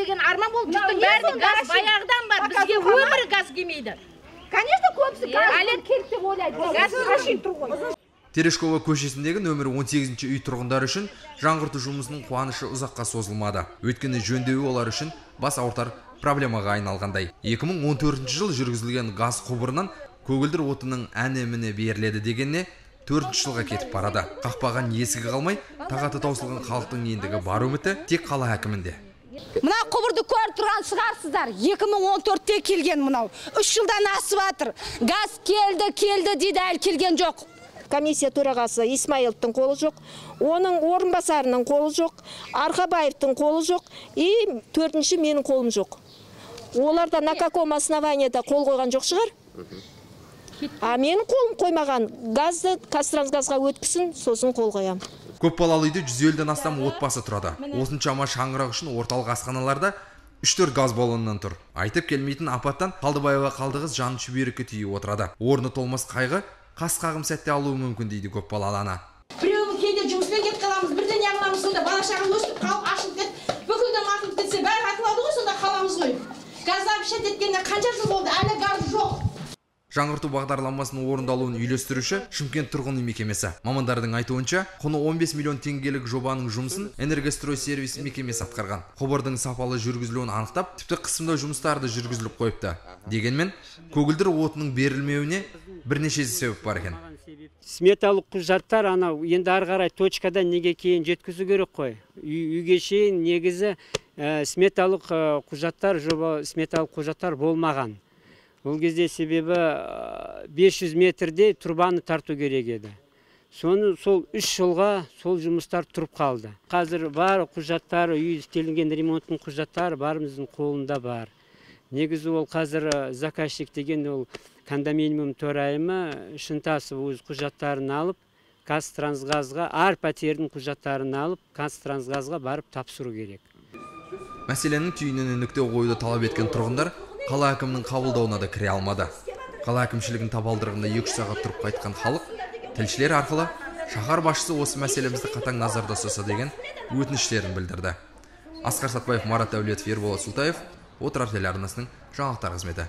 деген арман болып жұрттың бәріне газ баяғыдан бар. Бізге өмірі газ келмейді. Конечно көбісі газ керек деп ойлайды. Газ тұр ғой. Терешкова көшесіндегі нөмір 18 үй тұрғындары үшін жаңғырту жұмысының қуанышы ұзаққа созылмады. Өйткені жөндеуі олар үшін бас ауыртар проблемаға айналғандай. 2014 жыл жүргізілген газ құбырынан көгілдір отынның әне міне беріледі дегенне төртінші жылға кетіп барады. Қақпаған есігі қалмай тағаты таусылған халықтың ендігі бар үміті тек қала әкімінде. Мына құбырды көріп тұрған шығарсыздар 2014-те келген мынау. Үш жылдан асып жатыр газ келді келді дейді әлі келген жоқ. Комиссия төрағасы исмаиловтың қолы жоқ оның орынбасарының қолы жоқ арқабаевтың қолы жоқ и төртінші менің қолым жоқ. Олар да на каком основанияда қол қойған жоқ шығар? А менің қолым қоймаған газды қазтрансгазға өткізсін сосын қол қоямын. Көпбалалы үйде 150-ден астам отбасы тұрады. Осыншама шаңырақ үшін орталық асханаларда үш төрт газ баллонынан тұр. Айтып келмейтін апаттан қалдыбаева қалдықыз жаны шүберекке түйіп отырады. Орны толмас қайғы қас қағым сәтте алуы мүмкін дейді көпбалалы ана. Біреуі кейде жұмыспен кетіп қаламыз бірден неғыламыз сонда. Бала шаға өсіп қалып ашылып кетіп бүкілден атылып кетсе бәрі атылады ғой сонда қаламыз ғой. Газдан обещать еткеніне қанша жыл болды әлі газ жоқ. Жаңғырту бағдарламасының орындалуын үйлестіруші шымкент тұрғын үй мекемесі. Мамандардың айтуынша құны 15 миллион теңгелік жобаның жұмысын энергострой сервис мекемесі атқарған. Құбырдың сапалы жүргізілуін анықтап тіпті қысымдау жұмыстары да жүргізіліп қойыпты. Дегенмен көгілдір отынның берілмеуіне бірнеше себеп бар екен. Сметалық құжаттар анау енді ары қарай точкадан неге кейін жеткізу керек қой? Үй- үйге шейін негізі ә, сметалық ә, құжаттар жоба сметалық құжаттар болмаған. Ол кезде себебі ә, 500 метрде тұрбаны тарту керек еді. Соны сол үш жылға сол жұмыстар тұрып қалды. Қазір бар құжаттар үй істелінген ремонттың құжаттары бәріміздің қолында бар. Негізі ол қазір заказчик деген ол кондоминиум төрайымы шынтасов өз құжаттарын алып қазтрансгазға әр пәтердің құжаттарын алып қазтрансгазға барып тапсыру керек. Мәселенің түйініне нүкте қоюды талап еткен тұрғындар қала әкімінің қабылдауына да кіре алмады. Қала әкімшілігінің табалдырығында екі үш сағат тұрып қайтқан халық тілшілер арқылы шаһар басшысы осы мәселемізді қатаң назарда ұстаса деген өтініштерін білдірді. Асқар сатпаев марат дәулетов ерболат сұлтаев отырар телеарнасының жаңалықтар қызметі.